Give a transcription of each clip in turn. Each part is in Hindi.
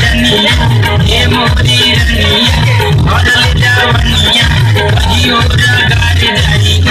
डनिया ये मोरी रनिया और ले जा बनिया कहीं और गाड़ी जाई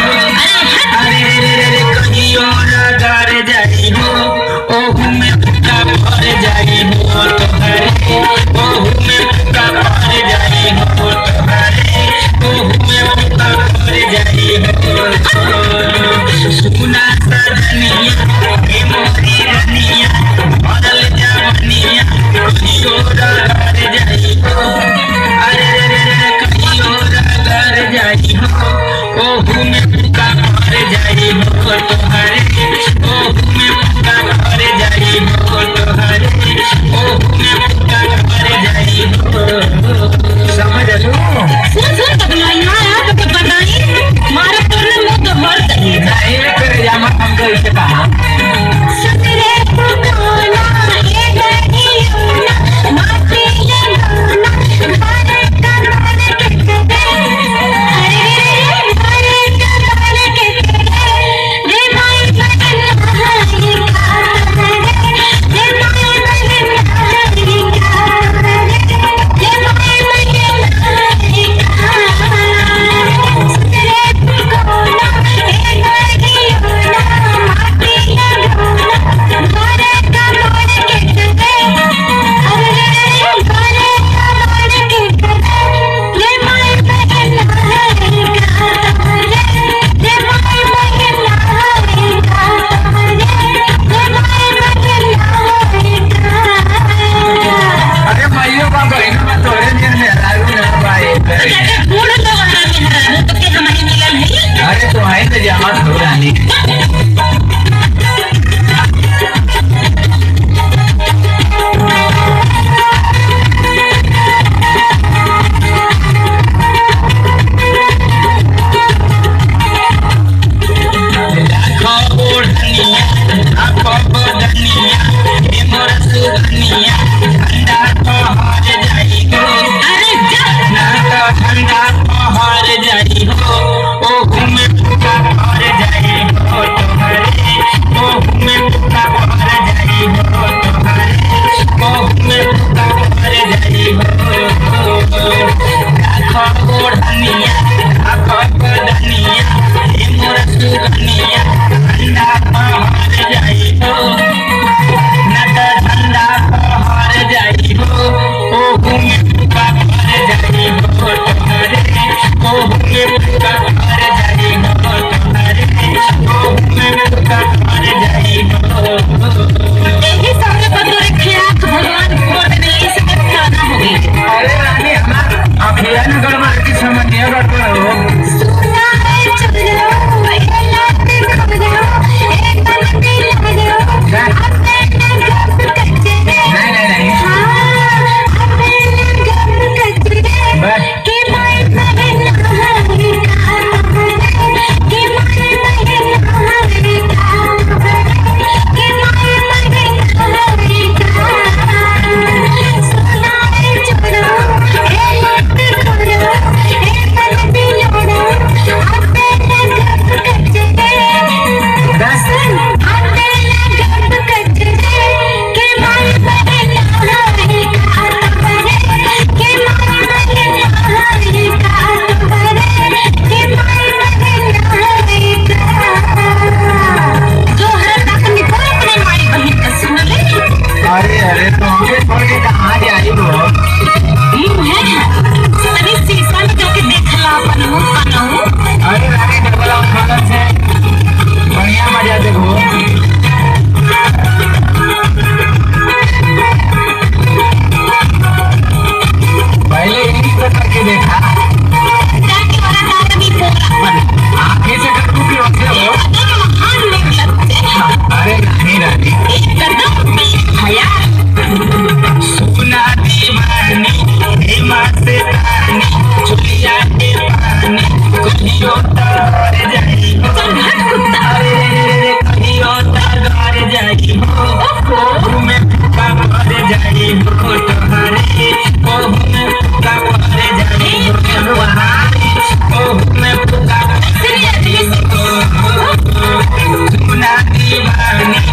देखा Happy you.